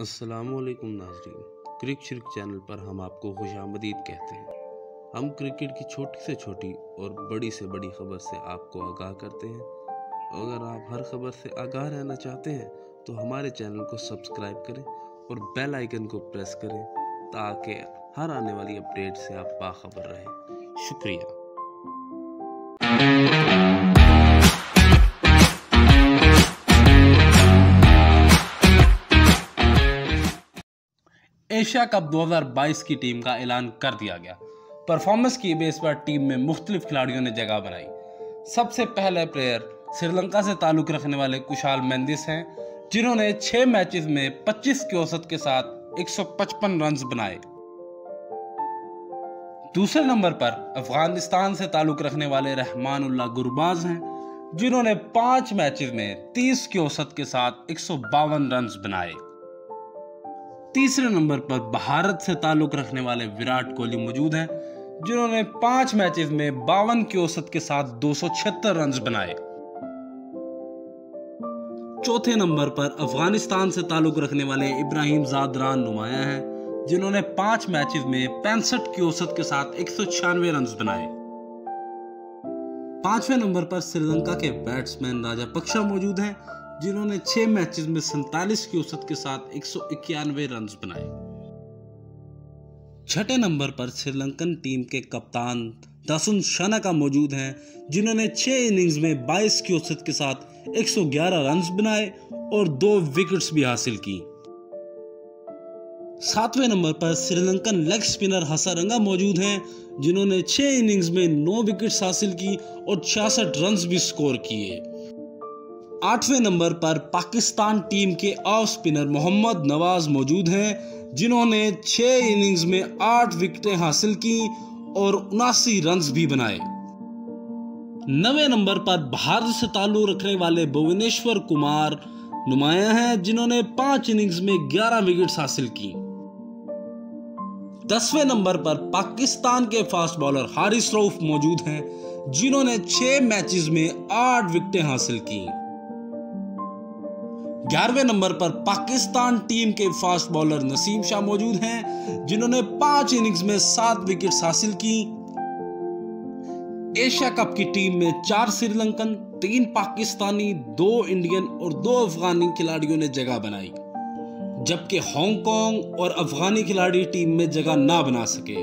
असलकुम नाजरीन। क्रिक शिरक चैनल पर हम आपको खुश आमदीद कहते हैं। हम क्रिकेट की छोटी से छोटी और बड़ी से बड़ी खबर से आपको आगाह करते हैं। अगर आप हर खबर से आगाह रहना चाहते हैं तो हमारे चैनल को सब्सक्राइब करें और बेल आइकन को प्रेस करें, ताकि हर आने वाली अपडेट से आप बाखबर रहें। शुक्रिया। एशिया कप 2022 की टीम का ऐलान कर दिया गया। परफॉर्मेंस की बेस पर टीम में मुख्तलिफ़ खिलाड़ियों ने जगह बनाई। सबसे पहले प्लेयर श्रीलंका से ताल्लुक रखने वाले कुशाल मेंदिस हैं, जिन्होंने छह मैचेस में 25 की औसत के साथ 155 रन बनाए। दूसरे नंबर पर अफ़गानिस्तान से ताल्लुक रखने वाले रहमानुल्लाह गुरबाज हैं, जिन्होंने पाँच मैचेस में 30 की औसत के साथ एक रन बनाए। तीसरे नंबर पर भारत से ताल्लुक रखने वाले विराट कोहली मौजूद हैं, जिन्होंने पाँच मैचेस में बावन की औसत के साथ दो रन बनाए। चौथे नंबर पर अफ़गानिस्तान से ताल्लुक रखने वाले इब्राहिम जादरान नुमाया हैं, जिन्होंने पाँच मैचेस में पैंसठ की औसत के साथ एक रन बनाए। पाँचवें नंबर पर श्रीलंका के बैट्समैन राजा पक्षा मौजूद हैं जिन्होंने छह मैचेस में सैतालीस की औसत के साथ एक रन बनाए। छठे नंबर पर श्रीलंकन टीम के कप्तान दासुन शानाका मौजूद हैं, जिन्होंने छह इनिंग्स में 22 की औसत के साथ 111 रन बनाए और दो विकेट्स भी हासिल की। सातवें नंबर पर श्रीलंकन लेग स्पिनर हसारंगा मौजूद हैं, जिन्होंने छह इनिंग्स में नौ विकेट्स हासिल की और छियासठ रन भी स्कोर किए। आठवें नंबर पर पाकिस्तान टीम के ऑफ़ स्पिनर मोहम्मद नवाज़ मौजूद हैं, जिन्होंने छह इनिंग्स में आठ विकेटें हासिल की और उनासी रन भी बनाए। नवे नंबर पर भारत से ताल्लुक रखने वाले भुवनेश्वर कुमार नुमाया हैं, जिन्होंने पाँच इनिंग्स में 11 विकेट्स हासिल की। दसवें नंबर पर पाकिस्तान के फास्ट बॉलर हारिस रऊफ मौजूद हैं, जिन्होंने छह मैचेस में आठ विकेटें हासिल की। ग्यारहवें नंबर पर पाकिस्तान टीम के फास्ट बॉलर नसीम शाह मौजूद हैं, जिन्होंने पाँच इनिंग्स में सात विकेट्स हासिल की। एशिया कप की टीम में चार श्रीलंकन, तीन पाकिस्तानी, दो इंडियन और दो अफगानी खिलाड़ियों ने जगह बनाई, जबकि हांगकांग और अफगानी खिलाड़ी टीम में जगह ना बना सके।